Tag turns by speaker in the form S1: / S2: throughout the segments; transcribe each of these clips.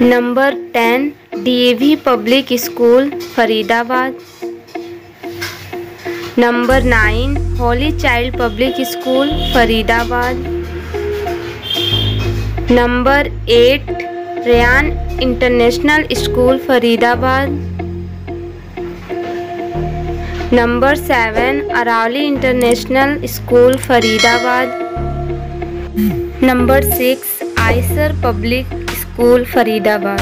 S1: Number ten DAV public school Faridabad. Number nine holy child public school Faridabad. Number eight Ryan international school Faridabad. Number seven Aravali international school Faridabad. Number six Eicher public school Faridabad.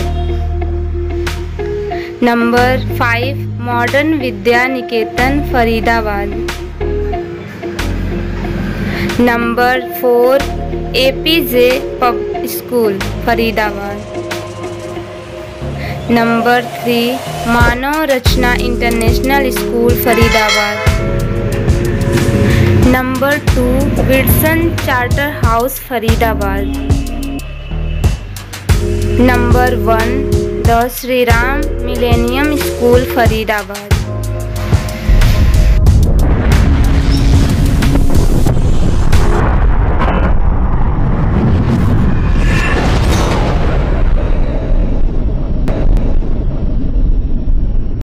S1: Number five, modern Vidya Niketan, Faridabad. Number four A P J pub school, Faridabad. Number three, Manav Rachna international school, Faridabad. Number two, Wilson charter house, Faridabad. Number one the Shri Ram millennium school Faridabad